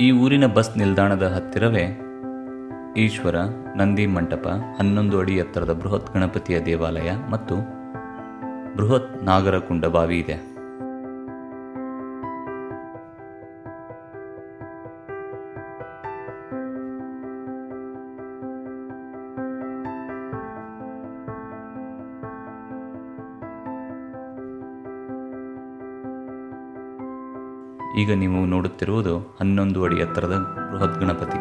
ಈ ಊರಿನ ಬಸ್ ನಿಲ್ದಾಣದ ಹತ್ತಿರವೇ ಈಶ್ವರ ನಂದಿ ಮಂಟಪ, ಹನ್ನೊಂದು ಅಡಿ ಎತ್ತರದ ಬೃಹತ್ ಗಣಪತಿಯ ದೇವಾಲಯ ಮತ್ತು ಬೃಹತ್ ನಾಗರಕುಂಡ ಬಾವಿ ಇದೆ. ಈಗ ನೀವು ನೋಡುತ್ತಿರುವುದು ಹನ್ನೊಂದು ಅಡಿ ಎತ್ತರದ ಬೃಹತ್ ಗಣಪತಿ.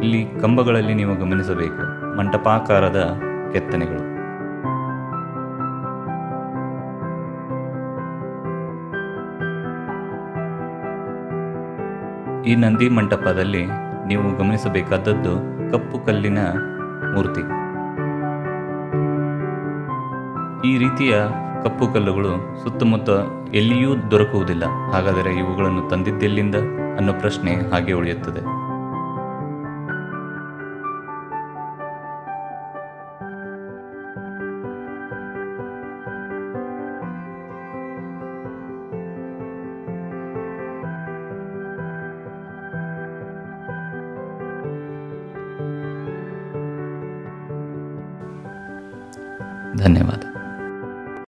ಇಲ್ಲಿ ಕಂಬಗಳಲ್ಲಿ ನೀವು ಗಮನಿಸಬೇಕು ಮಂಟಪಾಕಾರದ ಕೆತ್ತನೆಗಳು. ಈ ನಂದಿ ಮಂಟಪದಲ್ಲಿ ನೀವು ಗಮನಿಸಬೇಕಾದದ್ದು ಕಪ್ಪು ಕಲ್ಲಿನ ಮೂರ್ತಿ. ಈ ರೀತಿಯ ಕಪ್ಪು ಕಲ್ಲುಗಳು ಸುತ್ತಮುತ್ತ ಎಲ್ಲಿಯೂ ದೊರಕುವುದಿಲ್ಲ. ಹಾಗಾದರೆ ಇವುಗಳನ್ನು ತಂದಿದ್ದೆಲ್ಲಿಂದ ಅನ್ನೋ ಪ್ರಶ್ನೆ ಹಾಗೆ ಉಳಿಯುತ್ತದೆ. ಧನ್ಯವಾದ.